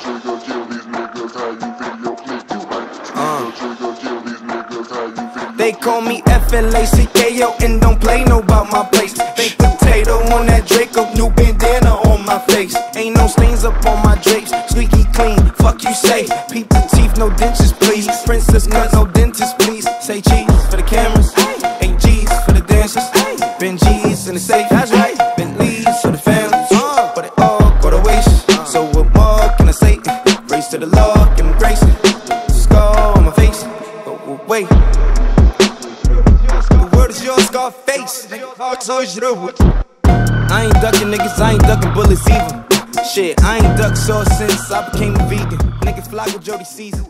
trigger, kill these niggas. How you feel click? You ain't. Trigger, trigger, kill these niggas. How you feel? They call me F-L-A-C-K-O and don't play no about my place. Baked potato on that Draco, new bandana on my face. Ain't no stains up on my drapes, squeaky clean. Fuck you say, peep the teeth, no dentures please. Princess cut, no dentist please. Say cheese for the cameras, eight G's for the dancers. Ben G's in the safe, that's right. Bentleys for the families, uh. but it all go to waste. Uh. So what more I say? Race to the law, give 'em grace. Scar on my face, but wait. The word is yours, Scarface. I ain't ducking niggas, I ain't ducking bullets either. Shit, I ain't ducked sauce since I became a vegan. Nigga, with Jody Caesar.